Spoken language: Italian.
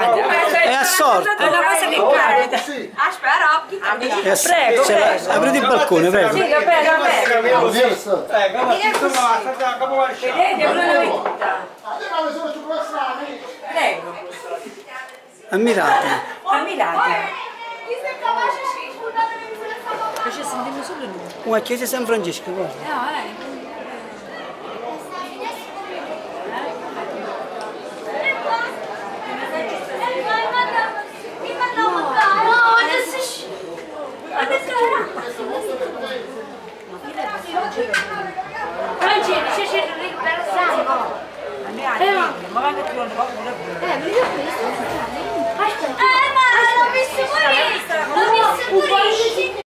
È a sorte. È una cosa che capita. Aspetta, È a sorte. Prego, prego. Aprite il balcone, prego. Sì, va bene. Eh? Vedete, una vita. Prego, Ammirate. ammirate. Ci sentiamo solo noi. Una chiesa di San Francesco, guarda. No, eh. Ammirate, ma va che ti vuole pure. Eh, ma l'ho visto morire! L'ho visto